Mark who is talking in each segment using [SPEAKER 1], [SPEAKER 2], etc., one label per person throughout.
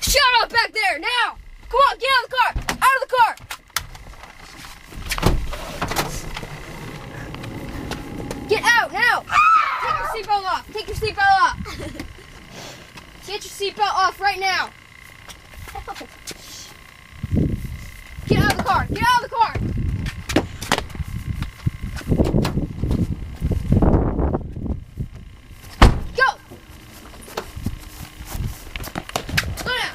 [SPEAKER 1] Shut up back there, now! Come on, get out of the car! Out of the car! Get out, now! Take your seatbelt off! Take your seatbelt off! Get your seatbelt off right now! Get out of the car! Get out of the car! Go! Go now!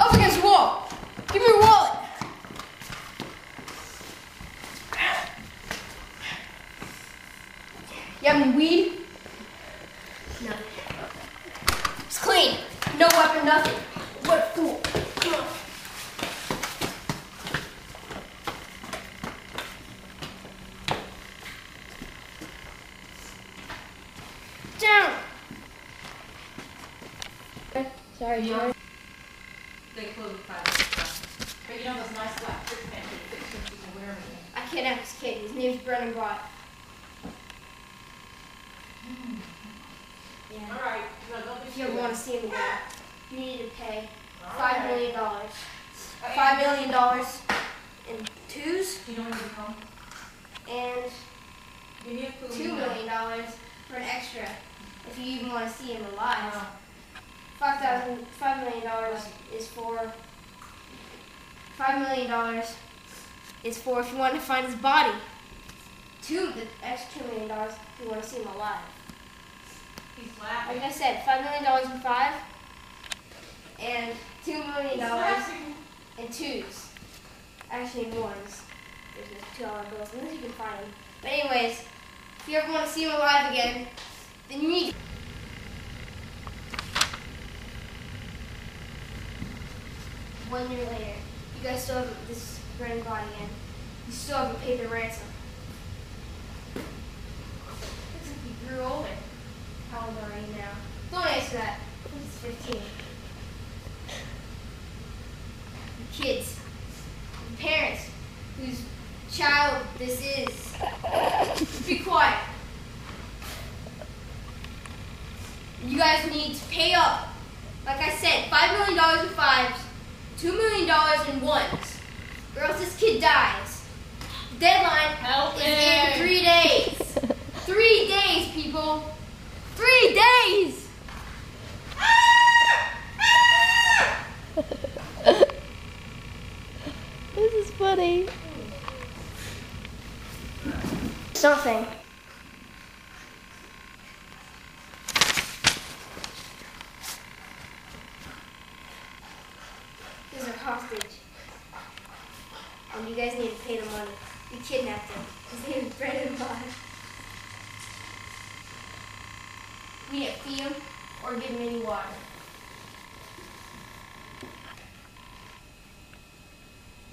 [SPEAKER 1] Up against the wall! Give me your wallet! You have any weed?
[SPEAKER 2] No.
[SPEAKER 1] It's clean. No weapon, nothing. What a fool. Come on. Down. Sorry, Joey.
[SPEAKER 3] They close at five. But you know those nice black trick pants that you can wear them.
[SPEAKER 1] I kidnapped this kid. His name's Brennan Bott. Yeah.
[SPEAKER 3] All right, no, don't
[SPEAKER 1] If you ever want to see him again, you need to pay
[SPEAKER 3] All
[SPEAKER 1] five
[SPEAKER 3] right.
[SPEAKER 1] million dollars. Five million dollars in twos
[SPEAKER 3] You know when you come?
[SPEAKER 1] and
[SPEAKER 3] Give me a
[SPEAKER 1] two million dollars for an extra if you even want to see him alive.
[SPEAKER 3] Uh,
[SPEAKER 1] Five thousand, five million dollars is for. Five million dollars is for if you want to find his body. Two, the extra two million dollars if you want to see him alive. Like I said, five million dollars in five, and two million dollars in twos. Actually, in ones. There's just two dollar bills, unless you can find them. But anyways, if you ever want to see him alive again, then you need. One year later, you guys still haven't. This is Brennan body again. You still haven't paid the ransom. Looks like you grew older. How old are you now? Don't answer that. He's 15. Your kids, parents, whose child this is, be quiet. You guys need to pay up. Like I said, $5 million in fives, $2 million in ones, or else this kid dies. The deadline
[SPEAKER 3] Help
[SPEAKER 1] is
[SPEAKER 3] me.
[SPEAKER 1] in three days. three days, people. Three days!
[SPEAKER 2] This is funny.
[SPEAKER 1] Something. He's a hostage. And you guys need to pay the money. We kidnapped him. His name is Brennan Bond. We didn't feed him or give him any water.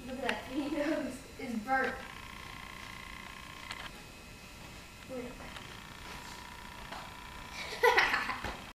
[SPEAKER 1] Look at that he nose is burnt.